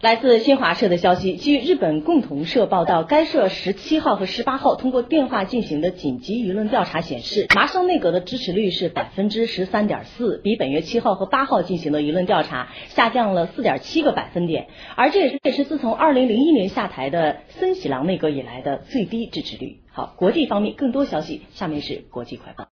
来自新华社的消息据日本共同社报道该社十七号和十八号通过电话进行的紧急舆论调查显示麻生内阁的支持率是百分之十三点四比本月七号和八号进行的舆论调查下降了四点七个百分点而这也是也是自从二零零一年下台的森喜朗内阁以来的最低支持率。好国际方面更多消息下面是国际快报。